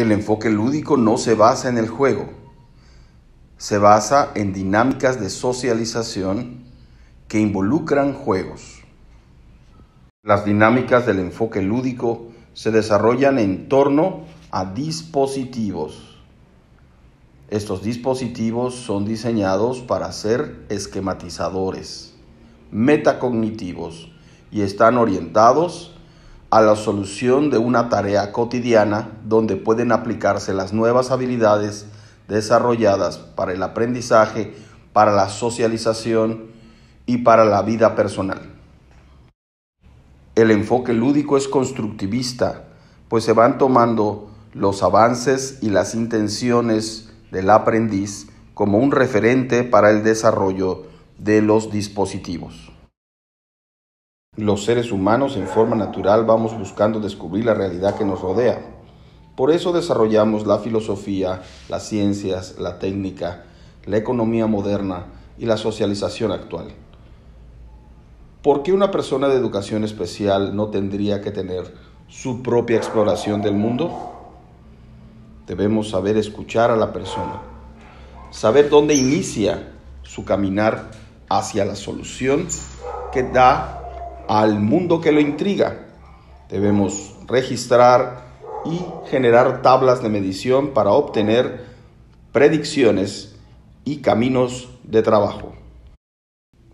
El enfoque lúdico no se basa en el juego, se basa en dinámicas de socialización que involucran juegos. Las dinámicas del enfoque lúdico se desarrollan en torno a dispositivos. Estos dispositivos son diseñados para ser esquematizadores, metacognitivos y están orientados a la solución de una tarea cotidiana donde pueden aplicarse las nuevas habilidades desarrolladas para el aprendizaje, para la socialización y para la vida personal. El enfoque lúdico es constructivista, pues se van tomando los avances y las intenciones del aprendiz como un referente para el desarrollo de los dispositivos. Los seres humanos en forma natural vamos buscando descubrir la realidad que nos rodea. Por eso desarrollamos la filosofía, las ciencias, la técnica, la economía moderna y la socialización actual. ¿Por qué una persona de educación especial no tendría que tener su propia exploración del mundo? Debemos saber escuchar a la persona, saber dónde inicia su caminar hacia la solución que da al mundo que lo intriga. Debemos registrar y generar tablas de medición para obtener predicciones y caminos de trabajo.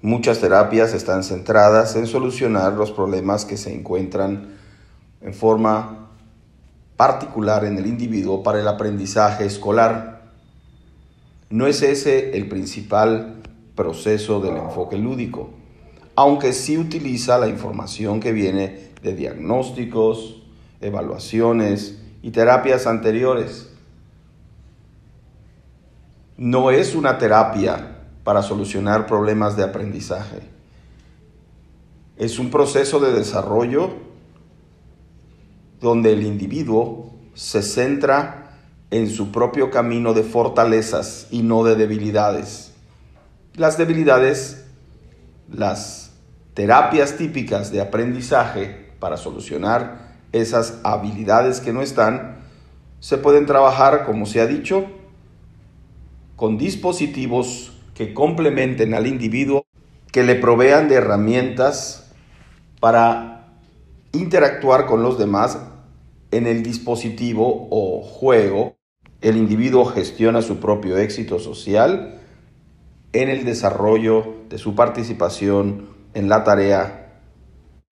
Muchas terapias están centradas en solucionar los problemas que se encuentran en forma particular en el individuo para el aprendizaje escolar. No es ese el principal proceso del enfoque lúdico, aunque sí utiliza la información que viene de diagnósticos, evaluaciones y terapias anteriores. No es una terapia para solucionar problemas de aprendizaje. Es un proceso de desarrollo donde el individuo se centra en su propio camino de fortalezas y no de debilidades. Las debilidades, las terapias típicas de aprendizaje para solucionar esas habilidades que no están, se pueden trabajar, como se ha dicho, con dispositivos que complementen al individuo, que le provean de herramientas para interactuar con los demás en el dispositivo o juego. El individuo gestiona su propio éxito social en el desarrollo de su participación en la tarea